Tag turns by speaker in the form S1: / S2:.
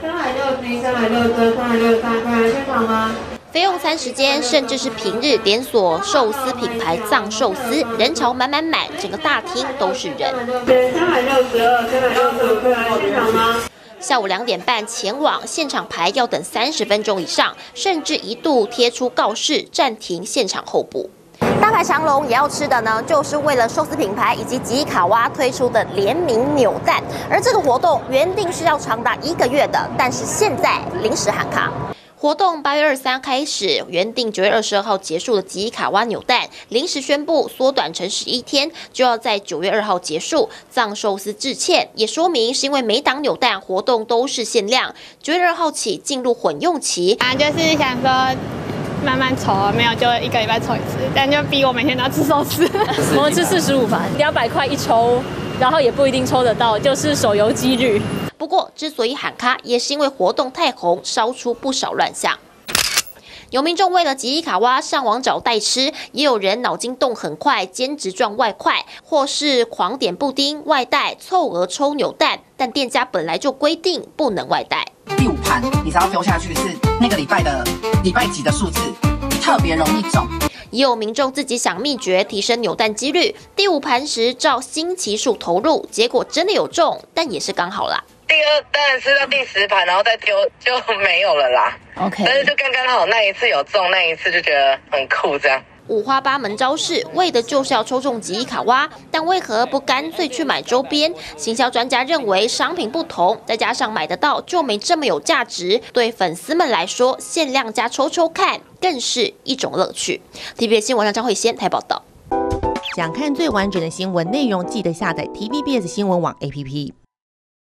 S1: 三百六十、三百六十、三百六十三，快来现场吗？
S2: 非用餐时间，甚至是平日连锁寿司品牌藏寿司，人潮满满满，整个大厅都是人。
S1: 三百六十、三百六十五，快来现场吗？
S2: 下午两点半前往现场排要等三十分钟以上，甚至一度贴出告示暂停现场候补。大排长龙也要吃的呢，就是为了寿司品牌以及吉伊卡哇推出的联名扭蛋。而这个活动原定是要长达一个月的，但是现在临时喊卡。活动八月二十三开始，原定九月二十二号结束的吉伊卡哇扭蛋临时宣布缩短成十一天，就要在九月二号结束。藏寿司致歉，也说明是因为每档扭蛋活动都是限量，九月二号起进入混用期。
S3: 啊，就是想说慢慢抽，没有就一个礼拜抽一次，但就逼我每天都要吃寿司。
S4: 我们吃四十五盘，两百块一抽，然后也不一定抽得到，就是手游几率。
S2: 不过，之所以喊卡，也是因为活动太红，烧出不少乱象。有民众为了吉伊卡哇上网找代吃，也有人脑筋动很快，兼职赚外快，或是狂点布丁外带，凑额抽扭蛋。但店家本来就规定不能外带。
S5: 第五盘你只要丢下去是那个礼拜的礼拜几的数字，特别容易中。
S2: 也有民众自己想秘诀提升扭蛋几率，第五盘时照新奇数投入，结果真的有中，但也是刚好啦。
S6: 第二当然是到第十盘，然后再丢就没有了啦。
S4: OK，
S6: 但是就刚刚好那一次有中，那一次就觉得很酷，这样。
S2: 五花八门招式，为的就是要抽中吉伊卡哇，但为何不干脆去买周边？行销专家认为商品不同，再加上买得到就没这么有价值。对粉丝们来说，限量加抽抽看更是一种乐趣。TVB 新闻上张慧仙台报道。
S7: 想看最完整的新闻内容，记得下载 TVBS 新闻网 APP。